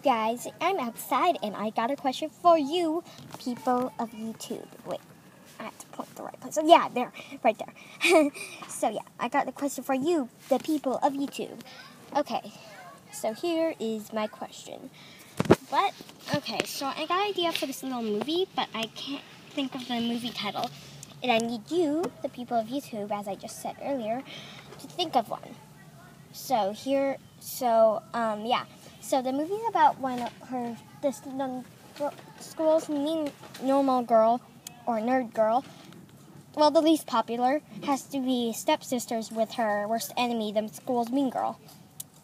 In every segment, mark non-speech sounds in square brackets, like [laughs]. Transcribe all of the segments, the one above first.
Guys, I'm outside and I got a question for you, people of YouTube. Wait, I have to point the right place. So, yeah, there, right there. [laughs] so, yeah, I got the question for you, the people of YouTube. Okay, so here is my question. But, okay, so I got an idea for this little movie, but I can't think of the movie title. And I need you, the people of YouTube, as I just said earlier, to think of one. So here, so um, yeah. So the movie's about when her this the school's mean normal girl or nerd girl, well the least popular, has to be stepsisters with her worst enemy, the school's mean girl.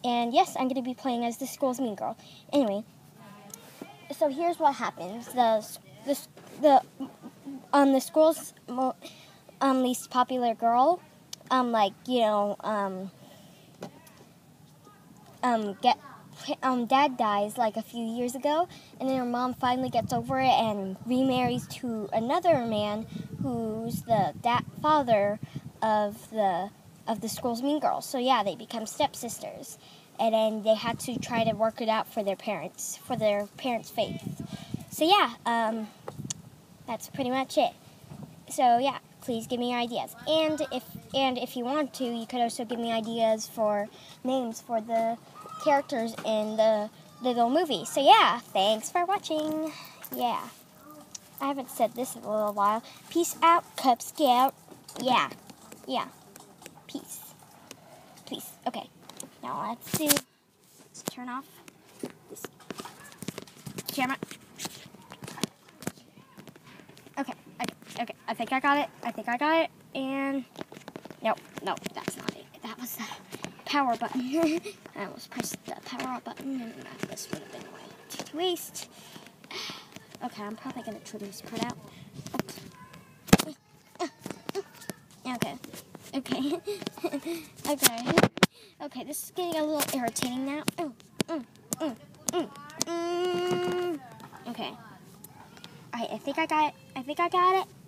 And yes, I'm going to be playing as the school's mean girl. Anyway, so here's what happens: the the the um the school's um least popular girl, um like you know um um get um dad dies like a few years ago and then her mom finally gets over it and remarries to another man who's the dad father of the of the school's mean girls. So yeah, they become stepsisters. And then they had to try to work it out for their parents, for their parents' faith. So yeah, um, that's pretty much it. So yeah, please give me your ideas. And if and if you want to, you could also give me ideas for names for the characters in the little movie. So yeah, thanks for watching. Yeah. I haven't said this in a little while. Peace out, Cub Scout. Yeah. Yeah. Peace. Peace. Okay. Now let's do let's turn off this camera. Okay, okay, okay. I think I got it. I think I got it. And no, no, that's not it. That was power button. [laughs] I almost pressed the power button, and this would have been a way to waste. [sighs] Okay, I'm probably gonna trim this part out. Okay. Okay. [laughs] okay. Okay, this is getting a little irritating now. Mm, mm, mm, mm, mm. Okay. Alright, I think I got it. I think I got it.